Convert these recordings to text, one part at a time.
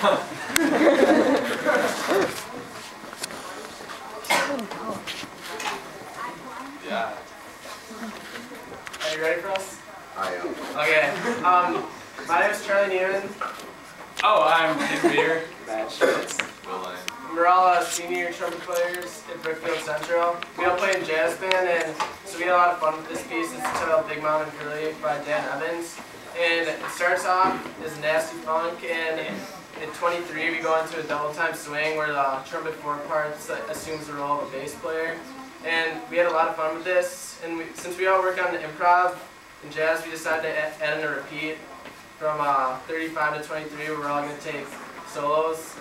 yeah. Are you ready for us? I am. Okay. Um, my name is Charlie Niemann. Oh, I'm Nick Beer. Match. Will Lane. We're all uh, senior trumpet players at Brookfield Central. We all play in jazz band, and so we had a lot of fun with this piece. It's titled Big Mom and by Dan Evans. And it starts off as nasty funk, and at 23 we go into a double time swing where the trumpet four parts assumes the role of a bass player. And we had a lot of fun with this, and we, since we all work on the improv and jazz, we decided to add in a repeat from uh, 35 to 23 where we're all going to take solos.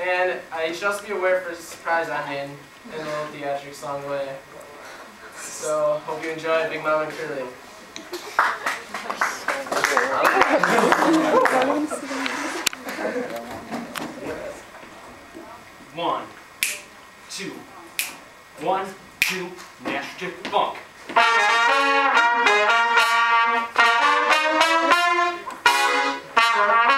And you should also be aware for the surprise I'm in a little theatrics along the way. So, hope you enjoy Big Mamma and Curly. One, two, one, two, nasty funk. Hello?